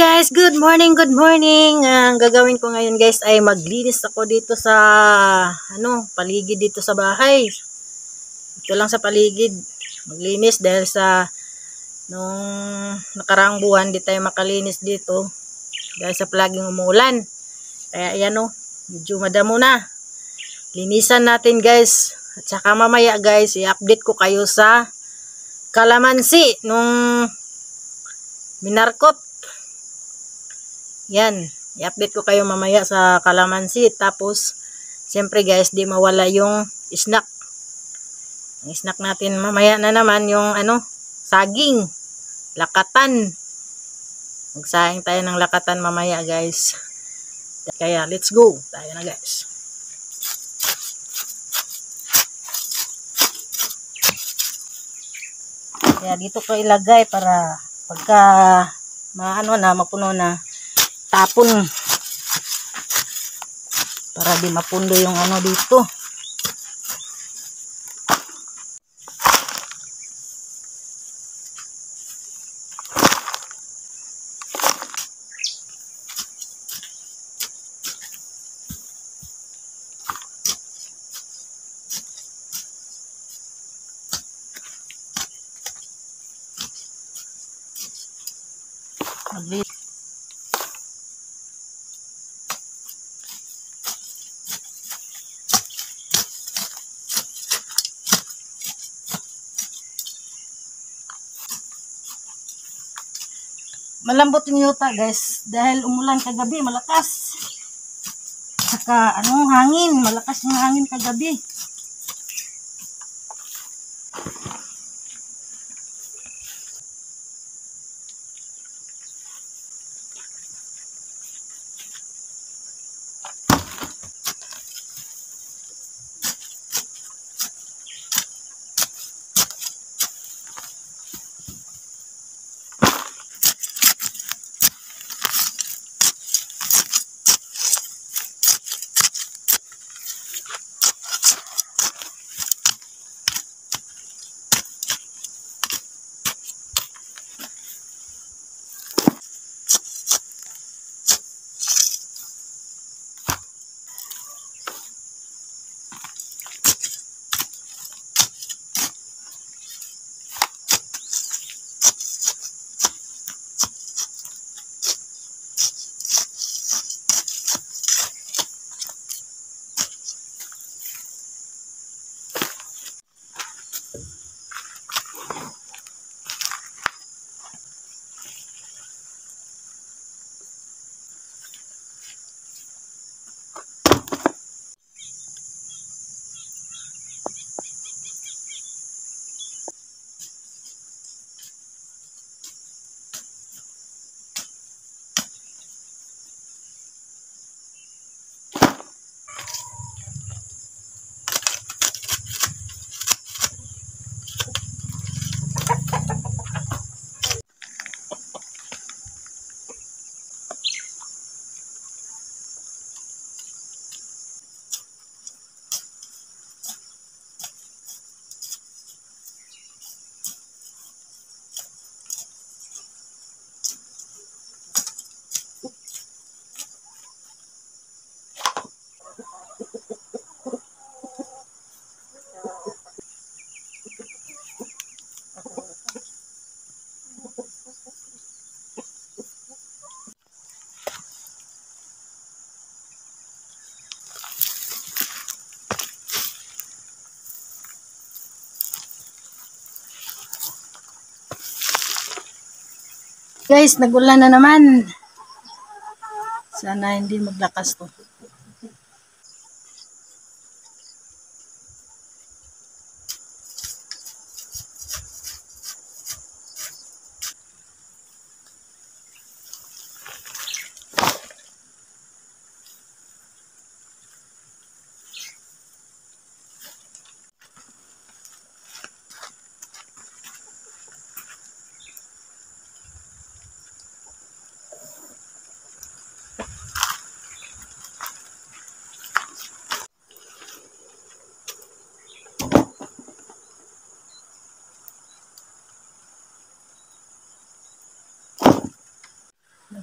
guys, good morning, good morning. Ang gagawin ko ngayon guys ay maglinis ako dito sa ano, paligid dito sa bahay. Ito lang sa paligid. Maglinis dahil sa nung nakaraang buwan di tayo makalinis dito dahil sa palaging umulan. Kaya ayan o, medyo madamo na. Linisan natin guys. At saka mamaya guys, i-update ko kayo sa kalamansi nung minarkot yan. I-update ko kayo mamaya sa kalamansi. Tapos, siyempre guys, di mawala yung snack. Ang snack natin mamaya na naman yung ano, saging. Lakatan. Magsaing tayo ng lakatan mamaya guys. Kaya, let's go. Tayo na guys. Kaya dito ko ilagay para pagka maano na, mapuno na, tapon. Para di mapundo yung ano dito malambot yung yuta guys. Dahil umulan kagabi malakas. Saka anong hangin? Malakas yung hangin kagabi guys nagulan na naman. Sana hindi maglakas to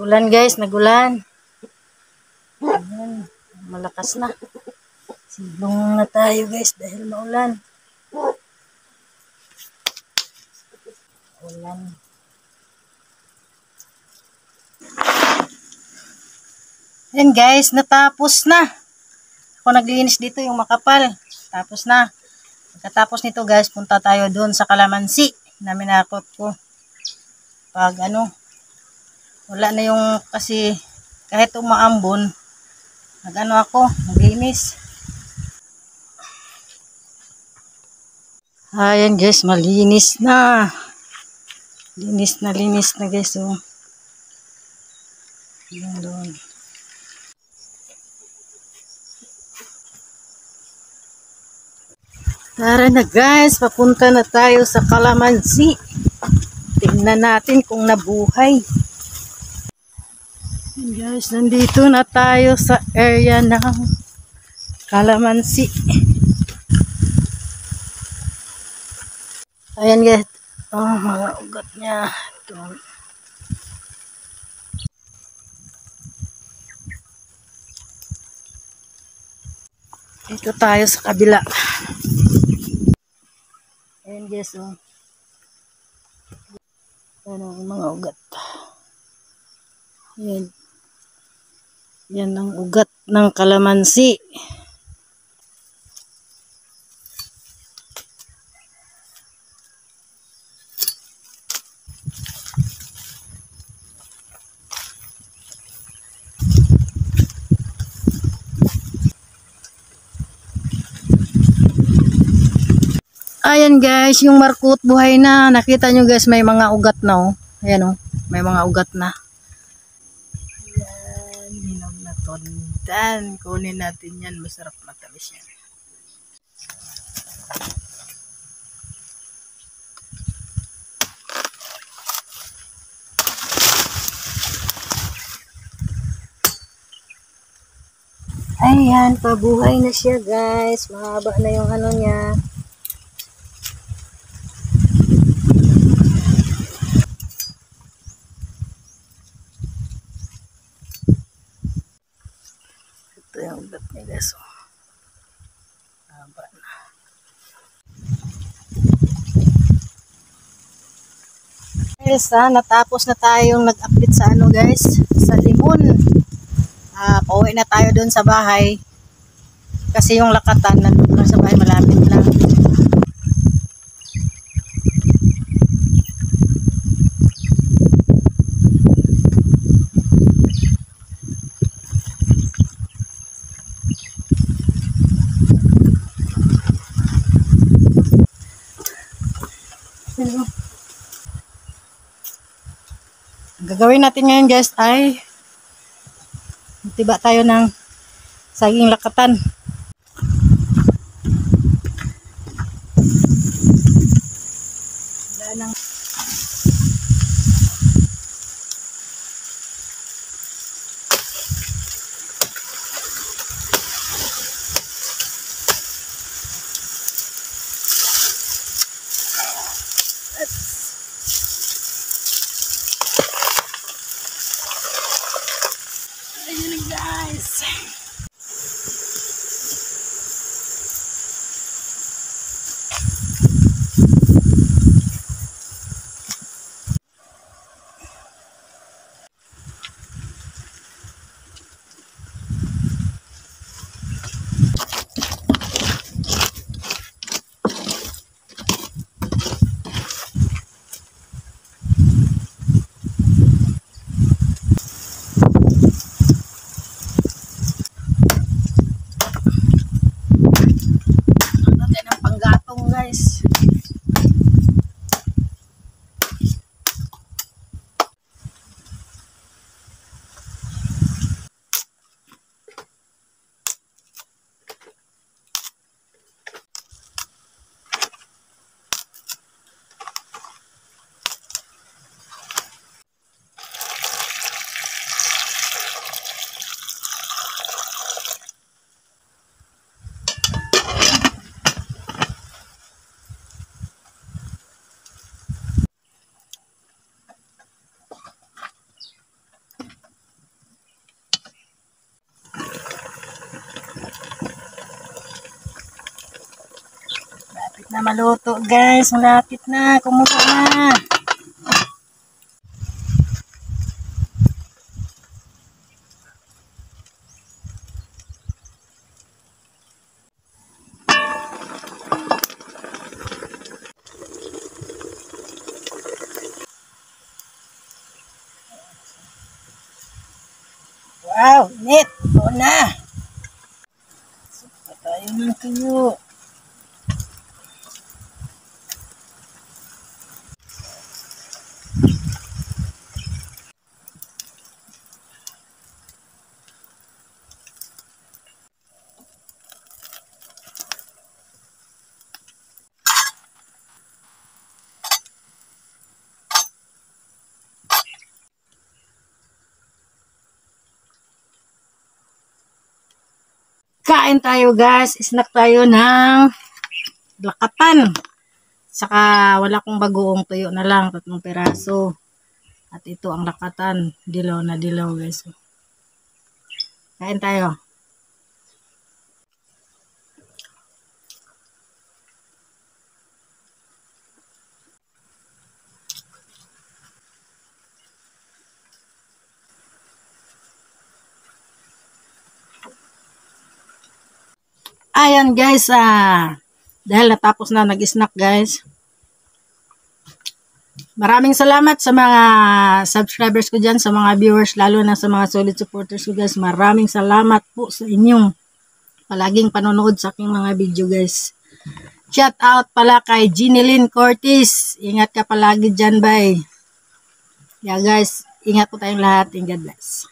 Nagulan guys, nagulan. Ayan, malakas na. Silong na tayo guys dahil maulan. Ulan. Ayan guys, natapos na. Ako naglinis dito yung makapal. Tapos na. Pagkatapos nito guys, punta tayo doon sa kalamansi na minakot ko. Pag ano, wala na yung kasi kahit umaambon, nagano ako, naglinis. Ayan guys, malinis na. Linis na linis na guys. Oh. Ayan doon. Tara na guys, papunta na tayo sa Kalamansi. Tingnan natin kung nabuhay. Guys, nandito na tayo sa area ng Kalamansi. Ayan guys, oh, mga ugat niya. Ito. Dito tayo sa kabila. Ayan guys, oh. Ayan ang mga ugat. Ayan. Yan ang ugat ng kalamansi. Ayan guys, yung markut buhay na. Nakita nyo guys, may mga ugat na oh. Ayan oh, may mga ugat na. Ayan, hinog na tondan. Kunin natin yan, masarap matamis yan. Ayan, pabuhay na siya guys. Mahaba na yung ano niya. Ito yung ugat niya guys. oh. Haba na. Guys, ah, natapos na tayong nag-update sa ano guys, sa limon. Ah, pauwi na tayo doon sa bahay. Kasi yung lakatan nandun sa bahay malapit lang. Hello. Ang gagawin natin ngayon guys ay tiba tayo ng saging lakatan. Nang na maluto guys. Malapit na. Kumuha na. Wow, net. Oo na. Suka tayo ng tuyo. Kain tayo guys. Snack tayo ng lakatan. Saka wala kong bagoong tuyo na lang. Tatlong peraso. At ito ang lakatan. Dilaw na dilaw guys. Kain tayo. Ayan guys, ah, dahil natapos na nag-snack guys. Maraming salamat sa mga subscribers ko dyan, sa mga viewers, lalo na sa mga solid supporters ko guys. Maraming salamat po sa inyong palaging panonood sa aking mga video guys. Shout out pala kay Ginilyn Cortis. Ingat ka palagi dyan, bye. Yeah guys, ingat po tayong lahat and God bless.